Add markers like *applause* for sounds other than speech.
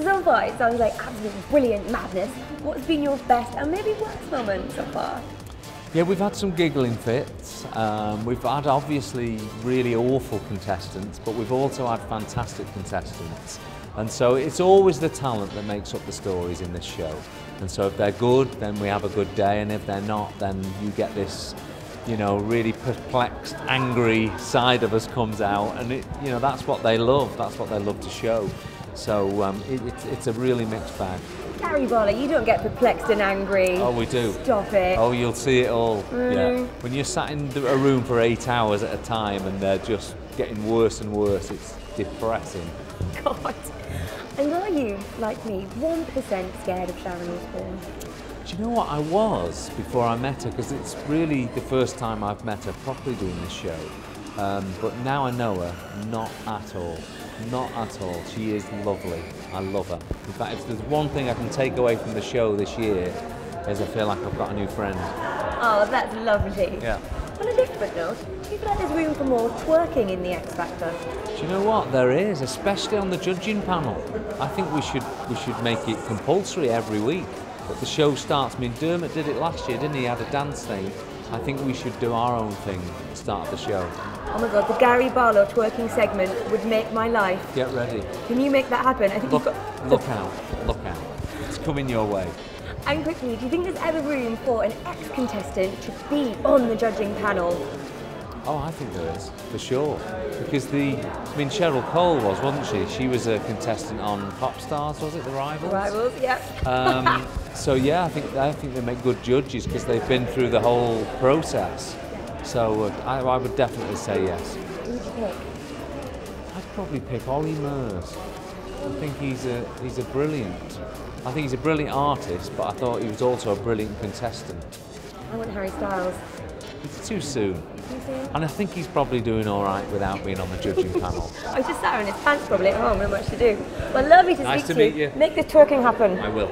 so far it sounds like absolute brilliant madness. What's been your best and maybe worst moment so far? Yeah, we've had some giggling fits. Um, we've had obviously really awful contestants, but we've also had fantastic contestants. And so it's always the talent that makes up the stories in this show. And so if they're good, then we have a good day, and if they're not, then you get this, you know, really perplexed, angry side of us comes out, and it, you know, that's what they love. That's what they love to show. So um, it, it's, it's a really mixed bag. Gary Barlow, you don't get perplexed and angry. Oh, we do. Stop it. Oh, you'll see it all. Really? Yeah. When you're sat in a room for eight hours at a time and they're just getting worse and worse, it's depressing. God. And are you, like me, 1% scared of Sharon Osbourne? Do you know what I was before I met her? Because it's really the first time I've met her properly doing this show. Um, but now I know her, not at all. Not at all. She is lovely. I love her. In fact, if there's one thing I can take away from the show this year, is I feel like I've got a new friend. Oh, that's lovely. Yeah. On a different note, do you feel like there's room for more twerking in the X Factor? Do you know what? There is, especially on the judging panel. I think we should we should make it compulsory every week. But the show starts. I mean, Dermot did it last year, didn't he? He had a dance thing. I think we should do our own thing at the start of the show. Oh my god, the Gary Barlow twerking segment would make my life. Get ready. Can you make that happen? I think Look, you've got. look out. Look out. It's coming your way. And quickly, do you think there's ever room for an ex-contestant to be on the judging panel? Oh, I think there is, for sure. Because the, I mean, Cheryl Cole was, wasn't she? She was a contestant on Popstars, was it, The Rivals? Rivals, yeah. Um, so yeah, I think I think they make good judges because they've been through the whole process. So uh, I, I would definitely say yes. Who would you pick? I'd probably pick Ollie Murs. I think he's a he's a brilliant. I think he's a brilliant artist, but I thought he was also a brilliant contestant. I want Harry Styles. It's too soon, Can you see him? and I think he's probably doing all right without being on the judging panel. *laughs* I just sat in his pants probably at home, not much to do. Well, lovely to Nice speak to to meet you. Make this talking happen. I will.